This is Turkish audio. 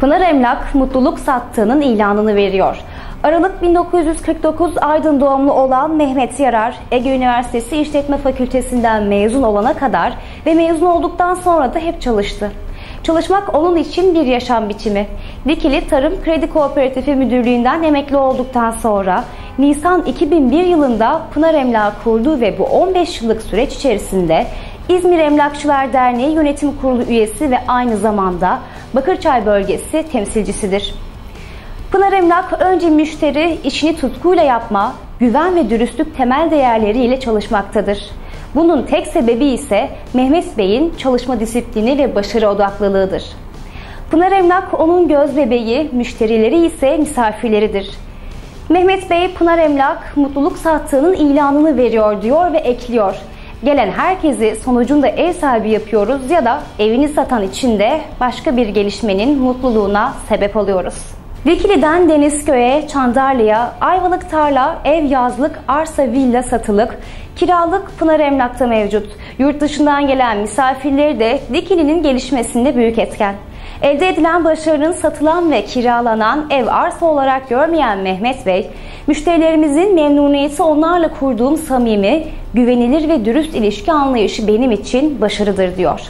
Pınar Emlak mutluluk sattığının ilanını veriyor. Aralık 1949 Aydın doğumlu olan Mehmet Yarar, Ege Üniversitesi İşletme Fakültesinden mezun olana kadar ve mezun olduktan sonra da hep çalıştı. Çalışmak onun için bir yaşam biçimi. Dikili Tarım Kredi Kooperatifi Müdürlüğü'nden emekli olduktan sonra Nisan 2001 yılında Pınar Emlak kurdu ve bu 15 yıllık süreç içerisinde İzmir Emlakçılar Derneği Yönetim Kurulu üyesi ve aynı zamanda Bakırçay bölgesi temsilcisidir. Pınar Emlak önce müşteri işini tutkuyla yapma, güven ve dürüstlük temel değerleriyle çalışmaktadır. Bunun tek sebebi ise Mehmet Bey'in çalışma disiplini ve başarı odaklılığıdır. Pınar Emlak onun göz bebeği, müşterileri ise misafirleridir. Mehmet Bey Pınar Emlak mutluluk sattığının ilanını veriyor diyor ve ekliyor. Gelen herkesi sonucunda ev sahibi yapıyoruz ya da evini satan için de başka bir gelişmenin mutluluğuna sebep oluyoruz. Dikili'den Denizköy'e, Çandarlı'ya, Ayvalık tarla, ev yazlık, arsa villa satılık, kiralık Pınar Emlak'ta mevcut. Yurt dışından gelen misafirleri de Dikili'nin gelişmesinde büyük etken. Elde edilen başarının satılan ve kiralanan ev arsa olarak görmeyen Mehmet Bey, müşterilerimizin memnuniyeti onlarla kurduğum samimi, güvenilir ve dürüst ilişki anlayışı benim için başarıdır diyor.